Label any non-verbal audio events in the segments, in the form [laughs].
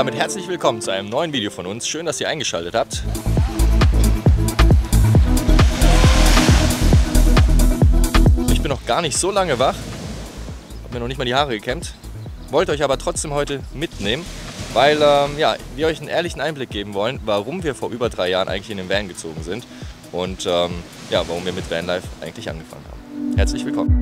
Damit herzlich willkommen zu einem neuen Video von uns. Schön, dass ihr eingeschaltet habt. Ich bin noch gar nicht so lange wach, habe mir noch nicht mal die Haare gekämmt, wollte euch aber trotzdem heute mitnehmen, weil ähm, ja, wir euch einen ehrlichen Einblick geben wollen, warum wir vor über drei Jahren eigentlich in den Van gezogen sind und ähm, ja, warum wir mit Vanlife eigentlich angefangen haben. Herzlich willkommen.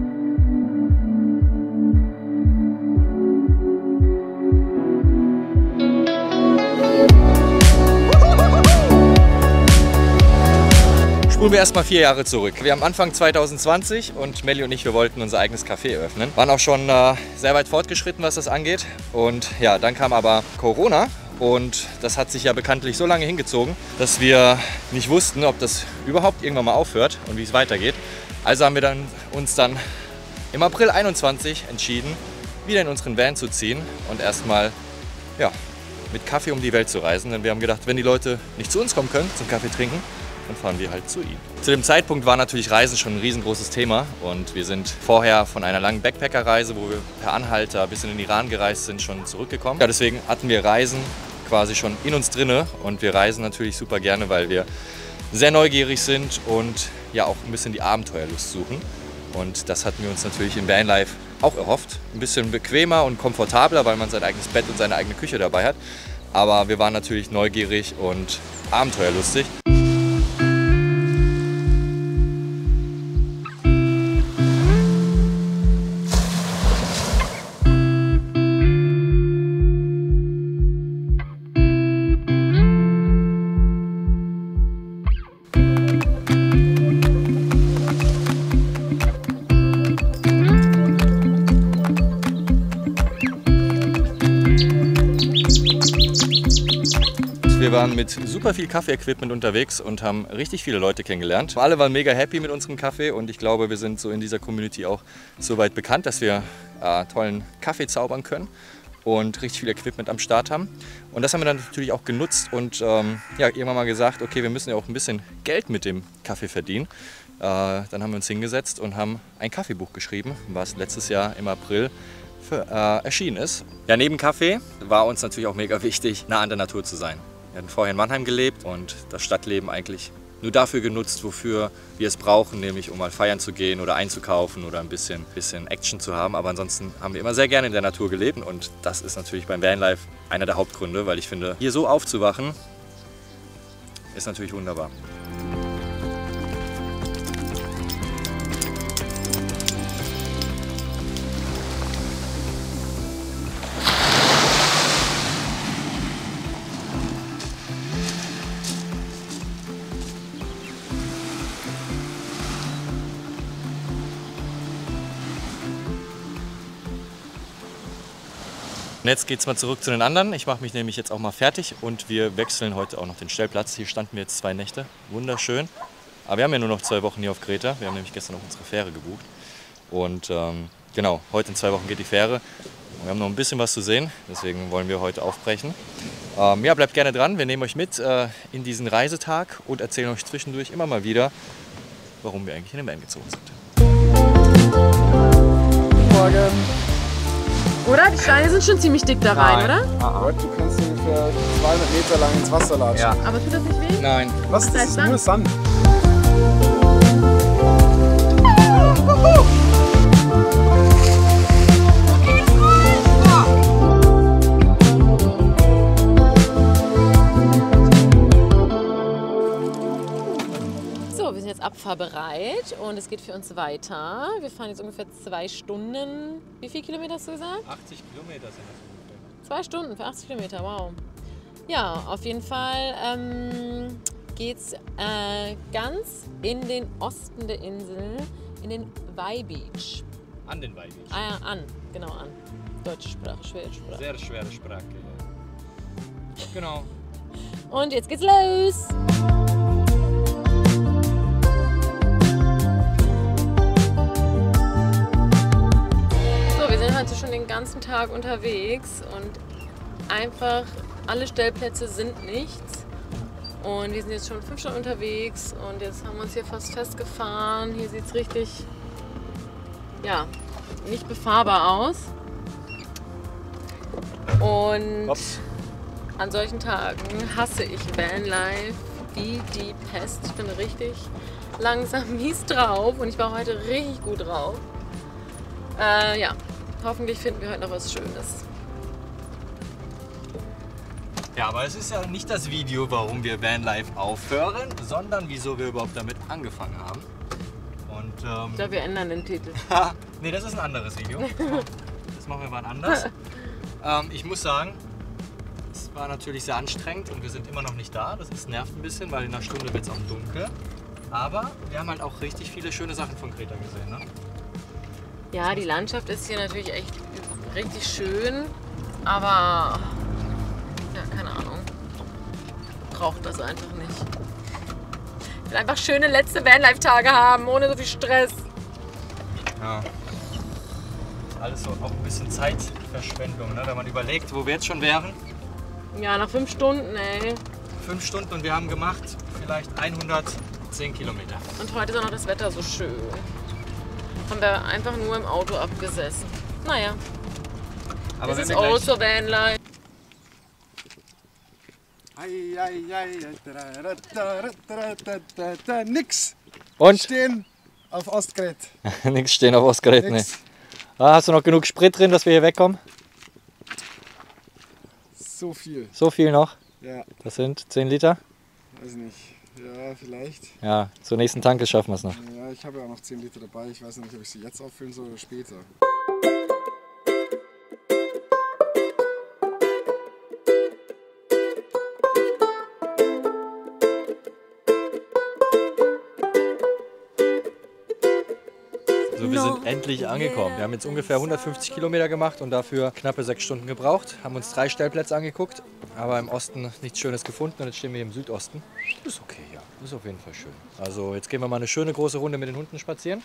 Spulen wir erstmal vier Jahre zurück. Wir haben Anfang 2020 und Melli und ich, wir wollten unser eigenes Café eröffnen. Waren auch schon äh, sehr weit fortgeschritten, was das angeht. Und ja, dann kam aber Corona und das hat sich ja bekanntlich so lange hingezogen, dass wir nicht wussten, ob das überhaupt irgendwann mal aufhört und wie es weitergeht. Also haben wir dann, uns dann im April 21 entschieden, wieder in unseren Van zu ziehen und erstmal ja, mit Kaffee um die Welt zu reisen. Denn wir haben gedacht, wenn die Leute nicht zu uns kommen können zum Kaffee trinken, dann fahren wir halt zu ihm. Zu dem Zeitpunkt war natürlich Reisen schon ein riesengroßes Thema und wir sind vorher von einer langen Backpacker-Reise, wo wir per Anhalter bis in den Iran gereist sind, schon zurückgekommen. Ja, deswegen hatten wir Reisen quasi schon in uns drinne und wir reisen natürlich super gerne, weil wir sehr neugierig sind und ja auch ein bisschen die Abenteuerlust suchen. Und das hatten wir uns natürlich im Vanlife auch erhofft. Ein bisschen bequemer und komfortabler, weil man sein eigenes Bett und seine eigene Küche dabei hat. Aber wir waren natürlich neugierig und abenteuerlustig. Waren mit super viel Kaffee-Equipment unterwegs und haben richtig viele Leute kennengelernt. Alle waren mega happy mit unserem Kaffee und ich glaube, wir sind so in dieser Community auch so weit bekannt, dass wir äh, tollen Kaffee zaubern können und richtig viel Equipment am Start haben. Und das haben wir dann natürlich auch genutzt und ähm, ja, irgendwann mal gesagt, okay, wir müssen ja auch ein bisschen Geld mit dem Kaffee verdienen. Äh, dann haben wir uns hingesetzt und haben ein Kaffeebuch geschrieben, was letztes Jahr im April für, äh, erschienen ist. Ja, neben Kaffee war uns natürlich auch mega wichtig, nah an der Natur zu sein. Wir hatten vorher in Mannheim gelebt und das Stadtleben eigentlich nur dafür genutzt, wofür wir es brauchen, nämlich um mal feiern zu gehen oder einzukaufen oder ein bisschen, bisschen Action zu haben. Aber ansonsten haben wir immer sehr gerne in der Natur gelebt und das ist natürlich beim Vanlife einer der Hauptgründe, weil ich finde, hier so aufzuwachen, ist natürlich wunderbar. Und jetzt geht es mal zurück zu den anderen. Ich mache mich nämlich jetzt auch mal fertig und wir wechseln heute auch noch den Stellplatz. Hier standen wir jetzt zwei Nächte. Wunderschön. Aber wir haben ja nur noch zwei Wochen hier auf Kreta. Wir haben nämlich gestern noch unsere Fähre gebucht. Und ähm, genau, heute in zwei Wochen geht die Fähre. Wir haben noch ein bisschen was zu sehen, deswegen wollen wir heute aufbrechen. Ähm, ja, bleibt gerne dran. Wir nehmen euch mit äh, in diesen Reisetag und erzählen euch zwischendurch immer mal wieder, warum wir eigentlich in den Van gezogen sind. Morgen. Oder? Die Steine sind schon ziemlich dick da rein, oder? Ah, du kannst ungefähr 200 Meter lang ins Wasser latschen. Ja. Aber tut das nicht weh? Nein. Was? Das ist nur Sand. Abfahrbereit und es geht für uns weiter. Wir fahren jetzt ungefähr zwei Stunden. Wie viele Kilometer hast du gesagt? 80 Kilometer sind das Zwei Stunden für 80 Kilometer, wow. Ja, auf jeden Fall ähm, geht's äh, ganz in den Osten der Insel, in den Vai Beach. An den Weibig. Ah, ja, an, genau an. Deutsche Sprache, schwere Sprache. Sehr schwere Sprache. Genau. Und jetzt geht's los! Heute schon den ganzen Tag unterwegs und einfach alle Stellplätze sind nichts. Und wir sind jetzt schon fünf Stunden unterwegs und jetzt haben wir uns hier fast festgefahren. Hier sieht es richtig, ja, nicht befahrbar aus. Und Ups. An solchen Tagen hasse ich Vanlife wie die Pest. Ich bin richtig langsam [laughs] mies drauf und ich war heute richtig gut drauf. Äh, ja, hoffentlich finden wir heute noch was Schönes. Ja, aber es ist ja nicht das Video, warum wir Vanlife aufhören, sondern wieso wir überhaupt damit angefangen haben. Und ähm, Ich glaube, wir ändern den Titel. [laughs] nee, das ist ein anderes Video. [laughs] Das machen wir mal anders. ähm, ich muss sagen, es war natürlich sehr anstrengend und wir sind immer noch nicht da. Das ist, nervt ein bisschen, weil in einer Stunde wird es auch dunkel. Aber wir haben halt auch richtig viele schöne Sachen von Kreta gesehen. Ne? Ja, die Landschaft ist hier natürlich echt richtig schön, aber ja, keine Ahnung. Braucht das einfach nicht. Ich will einfach schöne letzte Vanlife-Tage haben, ohne so viel Stress. Ja. Alles so auch ein bisschen Zeitverschwendung, ne? wenn man überlegt, wo wir jetzt schon wären. Ja, nach fünf Stunden, ey. Fünf Stunden und wir haben gemacht vielleicht 110 Kilometer. Und heute ist auch noch das Wetter so schön. Haben wir einfach nur im Auto abgesessen. Naja, Aber das ist wir gleich, also nix. Und? Stehen auf Ostgret. [laughs] Nichts stehen auf Ausgerät, ne? Nix. Ah, hast du noch genug Sprit drin, dass wir hier wegkommen? So viel. So viel noch? Ja, Das sind 10 Liter? weiß nicht. Ja, vielleicht. Ja, zur nächsten Tanke schaffen wir es noch. Ja, ich habe ja auch noch 10 Liter dabei. Ich weiß noch nicht, ob ich sie jetzt auffüllen soll oder später. So, wir sind endlich angekommen. Wir haben jetzt ungefähr 150 Kilometer gemacht und dafür knappe sechs Stunden gebraucht. Haben uns drei Stellplätze angeguckt, aber im Osten nichts Schönes gefunden und jetzt stehen wir im Südosten. Ist okay, ja. Ist auf jeden Fall schön. Also jetzt gehen wir mal eine schöne große Runde mit den Hunden spazieren,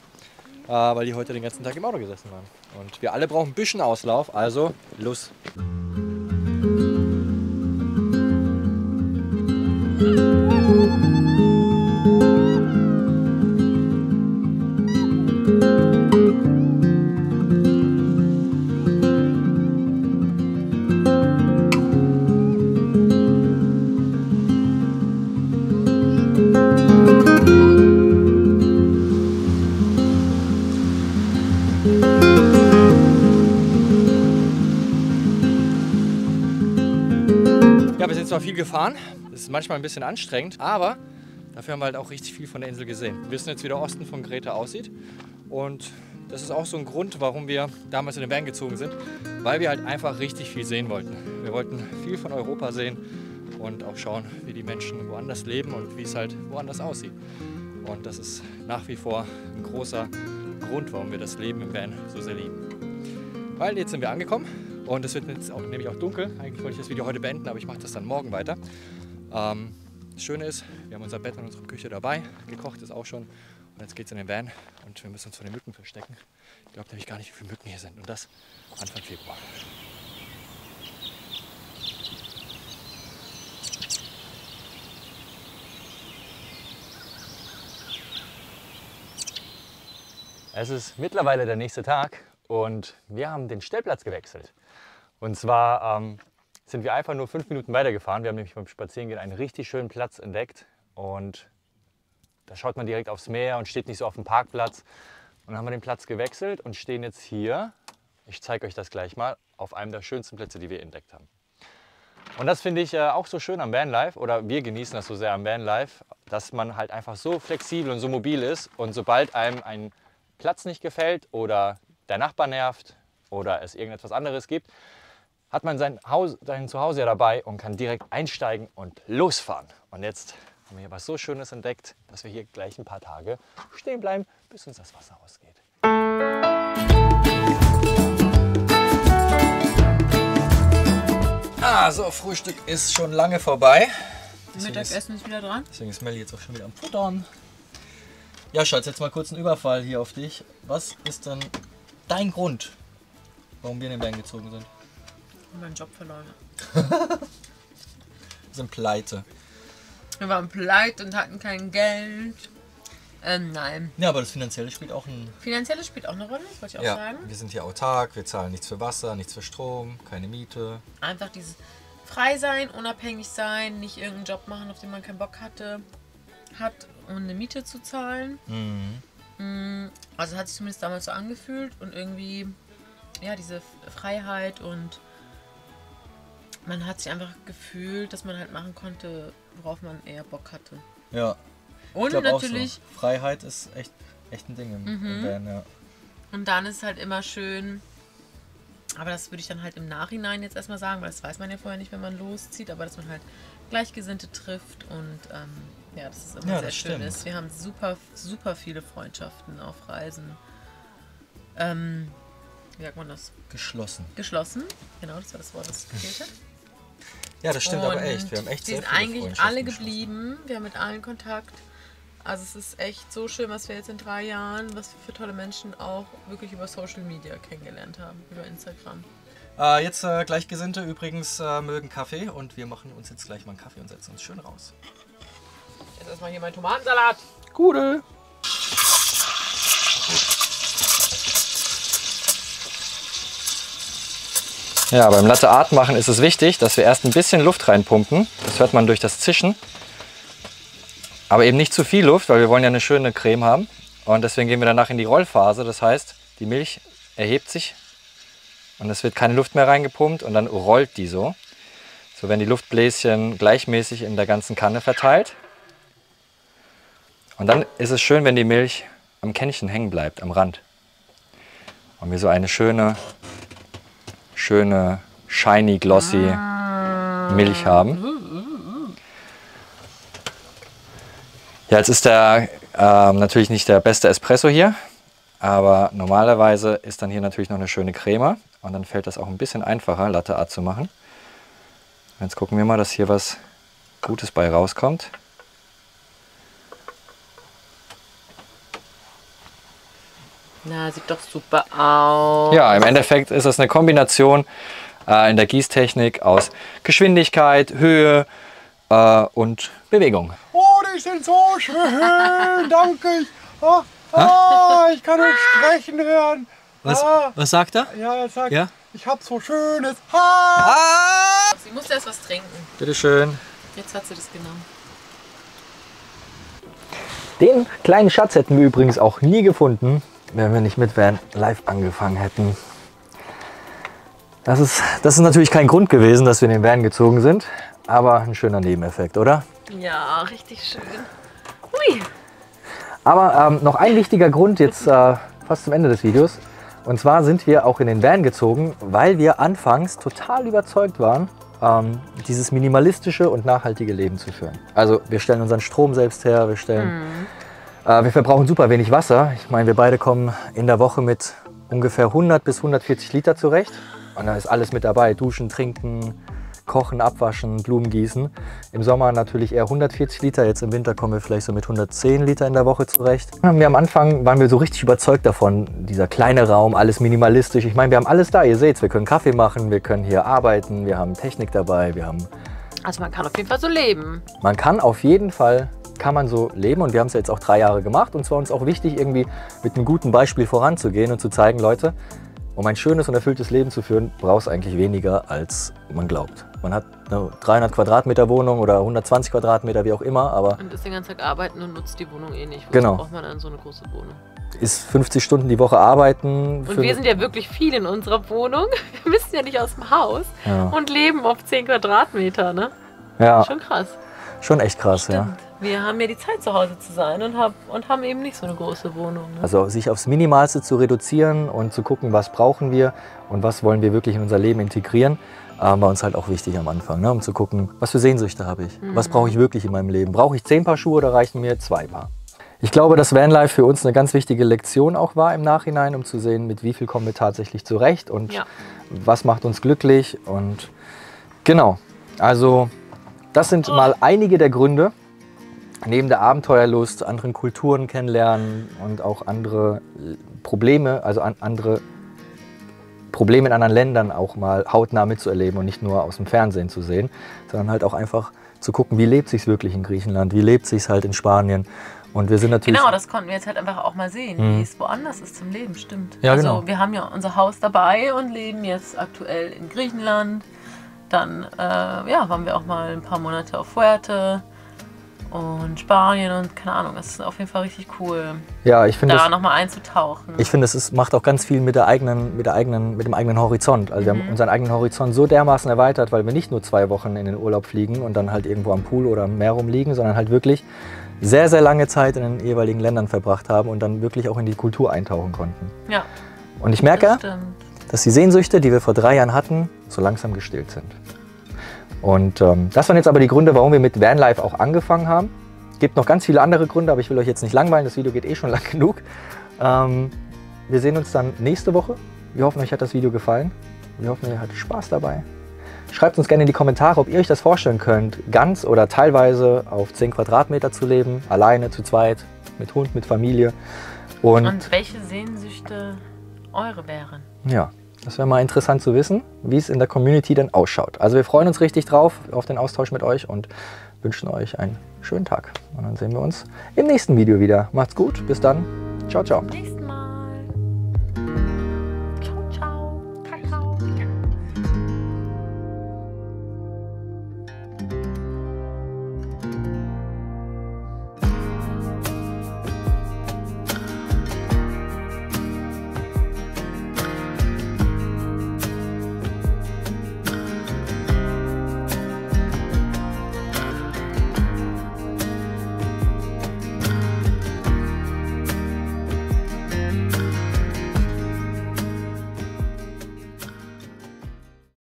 äh, weil die heute den ganzen Tag im Auto gesessen waren. Und wir alle brauchen ein bisschen Auslauf, also los. Zwar viel gefahren, es ist manchmal ein bisschen anstrengend, aber dafür haben wir halt auch richtig viel von der Insel gesehen. Wir wissen jetzt, wie der Osten von Greta aussieht und das ist auch so ein Grund, warum wir damals in den Van gezogen sind, weil wir halt einfach richtig viel sehen wollten. Wir wollten viel von Europa sehen und auch schauen, wie die Menschen woanders leben und wie es halt woanders aussieht. Und das ist nach wie vor ein großer Grund, warum wir das Leben im Van so sehr lieben. Weil jetzt sind wir angekommen und es wird jetzt auch, nämlich auch dunkel. Eigentlich wollte ich das Video heute beenden, aber ich mache das dann morgen weiter. Ähm, das Schöne ist, wir haben unser Bett und unsere Küche dabei. Gekocht ist auch schon. Und jetzt geht es in den Van und wir müssen uns von den Mücken verstecken. Ich glaube nämlich gar nicht, wie viele Mücken hier sind. Und das Anfang Februar. Es ist mittlerweile der nächste Tag und wir haben den Stellplatz gewechselt. Und zwar ähm, sind wir einfach nur fünf Minuten weitergefahren. Wir haben nämlich beim Spazierengehen einen richtig schönen Platz entdeckt und da schaut man direkt aufs Meer und steht nicht so auf dem Parkplatz. Und dann haben wir den Platz gewechselt und stehen jetzt hier, ich zeige euch das gleich mal, auf einem der schönsten Plätze, die wir entdeckt haben. Und das finde ich äh, auch so schön am Vanlife oder wir genießen das so sehr am Vanlife, dass man halt einfach so flexibel und so mobil ist und sobald einem ein Platz nicht gefällt oder der Nachbar nervt oder es irgendetwas anderes gibt, hat man sein, Haus, sein Zuhause ja dabei und kann direkt einsteigen und losfahren. Und jetzt haben wir hier was so Schönes entdeckt, dass wir hier gleich ein paar Tage stehen bleiben, bis uns das Wasser ausgeht. Ah, so, Frühstück ist schon lange vorbei. Mittagessen ist wieder dran. Deswegen ist Melli jetzt auch schon wieder am Futtern. Ja, Schatz, jetzt mal kurz ein Überfall hier auf dich. Was ist denn dein Grund, warum wir in den Band gezogen sind? Mein Job verloren. [laughs] Wir sind pleite. Wir waren pleite und hatten kein Geld. Ähm, nein. Ja, aber das Finanzielle spielt auch ein. Finanzielles spielt auch eine Rolle, das wollte ich auch Ja, sagen. wir sind hier autark, wir zahlen nichts für Wasser, nichts für Strom, keine Miete. Einfach dieses frei sein, unabhängig sein, nicht irgendeinen Job machen, auf den man keinen Bock hatte, hat, um eine Miete zu zahlen. Mm, Also hat sich zumindest damals so angefühlt und irgendwie, ja, diese Freiheit und man hat sich einfach gefühlt, dass man halt machen konnte, worauf man eher Bock hatte. Ja. Und natürlich, so. Freiheit ist echt, echt ein Ding im, im Van, ja. und dann ist halt immer schön, aber das würde ich dann halt im Nachhinein jetzt erstmal sagen, weil das weiß man ja vorher nicht, wenn man loszieht, aber dass man halt Gleichgesinnte trifft und ähm, ja, das ist immer Ja, sehr schön ist. Wir haben super, super viele Freundschaften auf Reisen. Ähm, wie sagt man das? Geschlossen. Geschlossen. Genau, das war das Wort, das gefehlt hat. Ja, das stimmt aber Und echt. Wir haben echt sehr sind viele eigentlich Freundschaften alle geblieben. Wir haben mit allen Kontakt. Also es ist echt so schön, was wir jetzt in drei Jahren, was wir für tolle Menschen auch wirklich über Social Media kennengelernt haben, über Instagram. Äh, jetzt äh, Gleichgesinnte übrigens äh, mögen Kaffee und wir machen uns jetzt gleich mal einen Kaffee und setzen uns schön raus. Jetzt erstmal hier mein Tomatensalat. Gute. Ja, beim Latte Art machen ist es wichtig, dass wir erst ein bisschen Luft reinpumpen. Das hört man durch das Zischen. Aber eben nicht zu viel Luft, weil wir wollen ja eine schöne Creme haben. Und deswegen gehen wir danach in die Rollphase. Das heißt, die Milch erhebt sich und es wird keine Luft mehr reingepumpt und dann rollt die so. So werden die Luftbläschen gleichmäßig in der ganzen Kanne verteilt. Und dann ist es schön, wenn die Milch am Kännchen hängen bleibt, am Rand. Und wir so eine schöne, schöne, shiny, glossy Milch haben. Ja, jetzt ist der ähm, natürlich nicht der beste Espresso hier, aber normalerweise ist dann hier natürlich noch eine schöne Creme und dann fällt das auch ein bisschen einfacher, Latte Art zu machen. Jetzt gucken wir mal, dass hier was Gutes bei rauskommt. Na, sieht doch super aus. Ja, im Endeffekt ist es eine Kombination äh, in der Gießtechnik aus Geschwindigkeit, Höhe äh, und Bewegung. Oh, die sind so schön, danke. Ah, ah, ich kann euch sprechen hören. Ah, was sagt er? ja, er sagt, Ja? ich hab so schönes Haar. Ah! Sie musste erst was trinken. Bitteschön. Jetzt hat sie das genommen. Den kleinen Schatz hätten wir übrigens auch nie gefunden, wenn wir nicht mit Van live angefangen hätten. Das ist, das ist natürlich kein Grund gewesen, dass wir in den Van gezogen sind, aber ein schöner Nebeneffekt, oder? Ja, richtig schön. Hui. Aber ähm, noch ein wichtiger Grund jetzt äh, fast zum Ende des Videos. Und zwar sind wir auch in den Van gezogen, weil wir anfangs total überzeugt waren, ähm, dieses minimalistische und nachhaltige Leben zu führen. Also wir stellen unseren Strom selbst her, wir stellen, äh, wir verbrauchen super wenig Wasser. Ich meine, wir beide kommen in der Woche mit ungefähr 100 bis 140 Liter zurecht. Und da ist alles mit dabei: Duschen, Trinken, Kochen, Abwaschen, Blumen gießen. Im Sommer natürlich eher 140 Liter, jetzt im Winter kommen wir vielleicht so mit 110 Liter in der Woche zurecht. Wir am Anfang waren wir so richtig überzeugt davon, dieser kleine Raum, alles minimalistisch. Ich meine, wir haben alles da, ihr seht wir können Kaffee machen, wir können hier arbeiten, wir haben Technik dabei, wir haben... Also man kann auf jeden Fall so leben. Man kann auf jeden Fall, kann man so leben und wir haben es ja jetzt auch drei Jahre gemacht und es war uns auch wichtig, irgendwie mit einem guten Beispiel voranzugehen und zu zeigen, Leute, um ein schönes und erfülltes Leben zu führen, braucht es eigentlich weniger, als man glaubt. Man hat eine 300 Quadratmeter Wohnung oder 120 Quadratmeter, wie auch immer, aber Und ist den ganzen Tag arbeiten und nutzt die Wohnung eh nicht. Wozu Genau. braucht man dann so eine große Wohnung? ist 50 Stunden die Woche arbeiten. Und wir sind ja wirklich viel in unserer Wohnung. [laughs] Wir müssen ja nicht aus dem Haus ja. und leben auf 10 Quadratmeter, ne? ja, Schon krass. Schon echt krass, ja. Stimmt. Wir haben ja die Zeit zu Hause zu sein und, hab, und haben eben nicht so eine große Wohnung. Ne? Also sich aufs Minimalste zu reduzieren und zu gucken, was brauchen wir und was wollen wir wirklich in unser Leben integrieren, ähm, war uns halt auch wichtig am Anfang, ne? um zu gucken, was für Sehnsüchte habe ich, was brauche ich wirklich in meinem Leben. Brauche ich zehn Paar Schuhe oder reichen mir zwei Paar? Ich glaube, dass Vanlife für uns eine ganz wichtige Lektion auch war im Nachhinein, um zu sehen, mit wie viel kommen wir tatsächlich zurecht und Ja. was macht uns glücklich. Und genau, also das sind mal einige der Gründe, neben der Abenteuerlust, anderen Kulturen kennenlernen und auch andere äh, Probleme, also an, andere Probleme in anderen Ländern auch mal hautnah mitzuerleben und nicht nur aus dem Fernsehen zu sehen, sondern halt auch einfach zu gucken, wie lebt sich wirklich in Griechenland, wie lebt sich halt in Spanien. Und wir sind natürlich Genau, das konnten wir jetzt halt einfach auch mal sehen, Mhm. wie es woanders ist zum Leben, stimmt. Ja, also genau. wir haben ja unser Haus dabei und leben jetzt aktuell in Griechenland. Dann äh, ja, waren wir auch mal ein paar Monate auf Fuerte und Spanien und keine Ahnung, es ist auf jeden Fall richtig cool, Ja, ich finde da nochmal einzutauchen. ich finde es macht auch ganz viel mit der eigenen, mit der eigenen, mit dem eigenen Horizont. Also wir haben unseren eigenen Horizont so dermaßen erweitert, weil wir nicht nur zwei Wochen in den Urlaub fliegen und dann halt irgendwo am Pool oder am Meer rumliegen, sondern halt wirklich sehr, sehr lange Zeit in den jeweiligen Ländern verbracht haben und dann wirklich auch in die Kultur eintauchen konnten. ja, Und ich merke. Dass die Sehnsüchte, die wir vor drei Jahren hatten, so langsam gestillt sind. Und ähm, das waren jetzt aber die Gründe, warum wir mit Vanlife auch angefangen haben. Es gibt noch ganz viele andere Gründe, aber ich will euch jetzt nicht langweilen. Das Video geht eh schon [laughs] lang genug. Ähm, wir sehen uns dann nächste Woche. Wir hoffen, euch hat das Video gefallen. Wir hoffen, ihr hattet Spaß dabei. Schreibt uns gerne in die Kommentare, ob ihr euch das vorstellen könnt, ganz oder teilweise auf 10 Quadratmeter zu leben, alleine, zu zweit, mit Hund, mit Familie. Und, Und welche Sehnsüchte eure wären? Ja, das wäre mal interessant zu wissen, wie es in der Community denn ausschaut. Also wir freuen uns richtig drauf auf den Austausch mit euch und wünschen euch einen schönen Tag. Und dann sehen wir uns im nächsten Video wieder. Macht's gut, bis dann. Ciao, ciao.